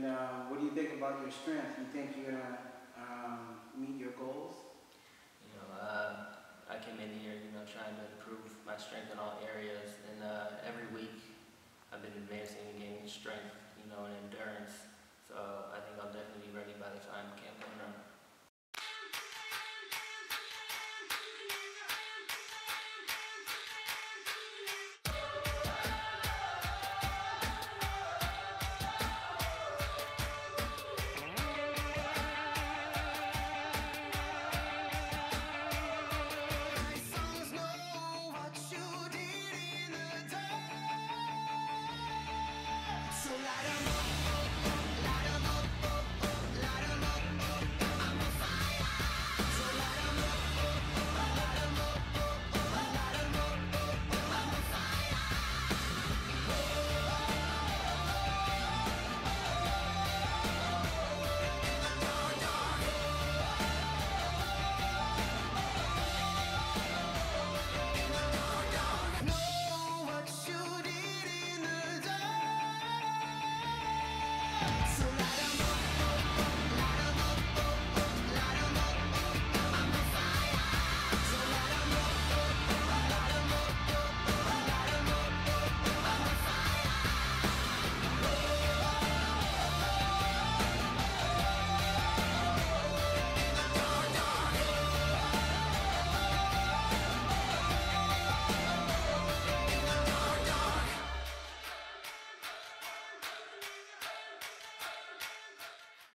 And uh, what do you think about your strength? You think you're gonna um, meet your goals? You know, uh, I came in here, you know, trying to improve my strength in all areas, and uh, every week I've been advancing again.